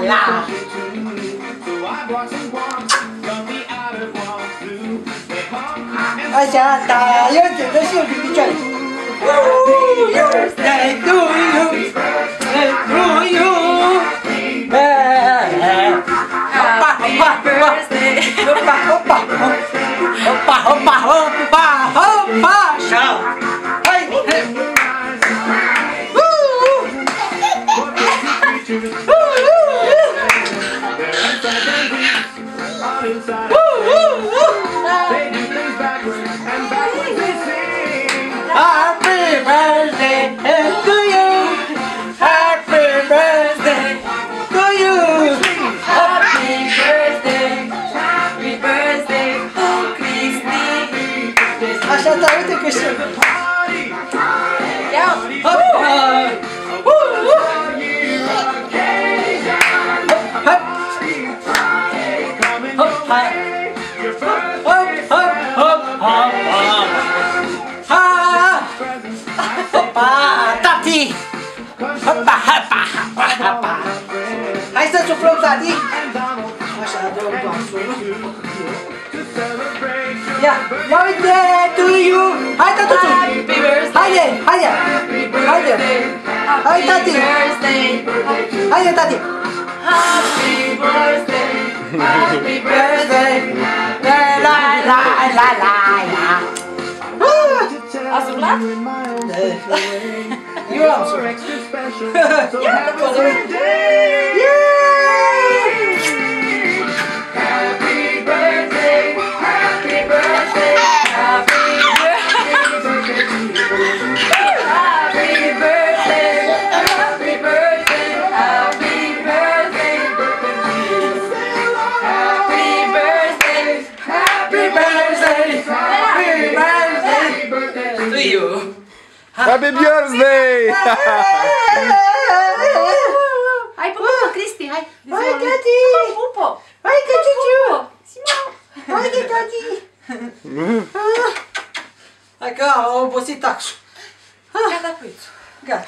là làm Ôi chà tà yêu chị tôi siêu đi chơi Để tôi yêu Để tôi yêu Oppa, oppa, oppa Oppa, oppa Oppa, oppa, oppa Oppa, sao Hey, hey Woo Opa, opa, opa. Opa, opa, opa, opa, opa, opa, așa. Hai, hai. Happy birthday to you. Happy birthday to you. Happy birthday, happy birthday to Cristi. Așa, da, uite că și Ia, tati! Hopa, hopa, hopa, hopa. Hai să suflăm, tati! Așa, dăm glasul. Ia, ia uite, to you! Hai, happy birthday, Haide, haide! Haide! Hai, birthday, tati! happy birthday, happy Birthday! La, la, la, la, la, la. A suflat? Eu you. Happy birthday! Hai, pupă, Cristi, hai. Hai, tati! Pupă. Hai, căciuciu! Simau. Haide, tati! Hai că a obosit taxul. Gata, puițu. Gata.